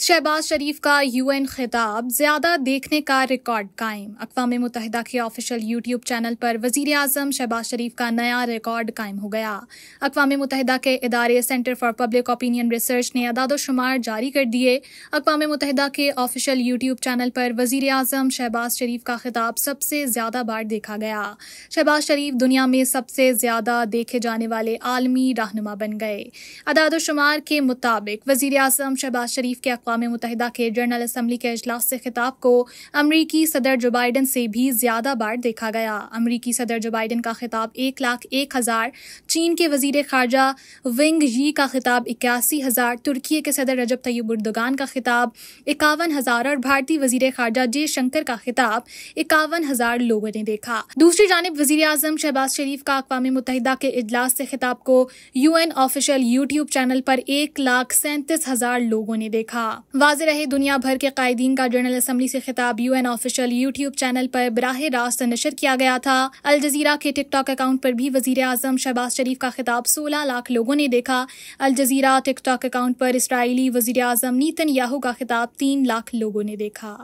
शहबाज शरीफ का यूएन खिताब ज़्यादा देखने का रिकॉर्ड कायम। अकवा मुतहदा के ऑफिशियल यूट्यूब चैनल पर वज़ीर अजम शहबाज शरीफ का नया रिकॉर्ड कायम हो गया। अकवा मुतहदा के इदारे centre for public opinion research ने अदादोशुमार जारी कर दिए। अकवा मुतहदा के ऑफिशियल यूट्यूब चैनल पर वज़ीर अजम शहबाज शरीफ का खिताब सबसे ज़्यादा बार देखा गया। शहबाज शरीफ दुनिया में सबसे ज़्यादा देखे जाने वाले आलमी रहनुमा बन गए। अदादोशुमार के मुताबिक वज़ीर अजम शहबाज शरीफ के अकवा मुतहदा के जनरल असम्बली के अजलास से खिताब को अमरीकी सदर जो बाइडन से भी ज़्यादा बार देखा गया। अमरीकी सदर जो बाइडन का खिताब एक लाख एक हज़ार, चीन के वज़ीर खारजा विंग यी का खिताब इक्यासी हज़ार, तुर्की के सदर रजब तैयब उर्दगान का खिताब इक्यावन हज़ार और भारतीय वज़ीर खारजा जय शंकर का खिताब इक्यावन हज़ार लोगों ने देखा। दूसरी जानब वज़ीर आज़म शहबाज शरीफ का अकवा मुतहदा के अजलास से खिताब को यूएन ऑफिशियल यूट्यूब चैनल पर एक लाख सैंतीस हज़ार लोगों ने देखा। वाज रहे दुनिया भर के कायदीन का जनरल असम्बली से खिताब U N official YouTube channel पर बराह रास्त नशर किया गया था। अल जजीरा के टिकटॉक अकाउंट पर भी वज़ीर आज़म शहबाज शरीफ का खिताब सोलह लाख लोगों ने देखा। अल जजीरा टिकटॉक अकाउंट पर इसराइली वज़ीर आज़म नीतन याहू का खिताब तीन लाख लोगों ने देखा।